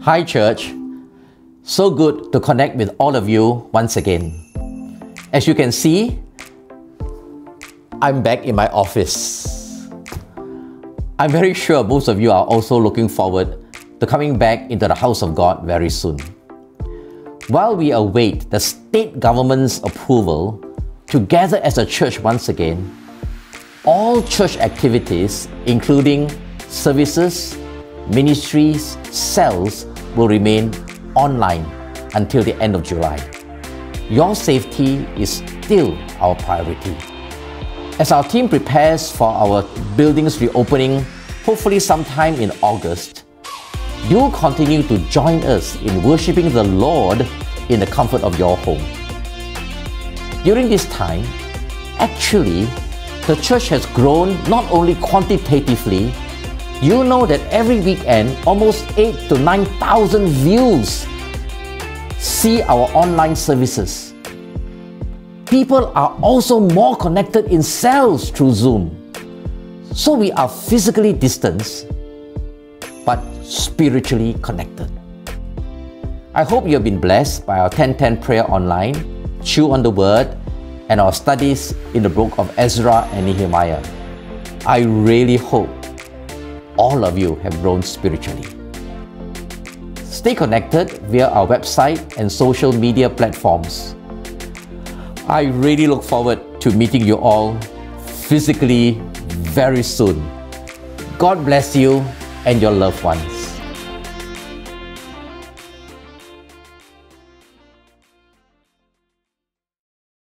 Hi, church. So good to connect with all of you once again. As you can see, I'm back in my office. I'm very sure most of you are also looking forward to coming back into the house of God very soon. While we await the state government's approval to gather as a church once again, all church activities, including services, ministries, cells, will remain online until the end of July. Your safety is still our priority. As our team prepares for our building's reopening, hopefully sometime in August, you continue to join us in worshiping the Lord in the comfort of your home. During this time, actually, the church has grown not only quantitatively you know that every weekend, almost 8 to 9,000 views see our online services. People are also more connected in cells through Zoom. So we are physically distanced, but spiritually connected. I hope you have been blessed by our 1010 prayer online, Chew on the Word, and our studies in the book of Ezra and Nehemiah. I really hope all of you have grown spiritually. Stay connected via our website and social media platforms. I really look forward to meeting you all physically very soon. God bless you and your loved ones.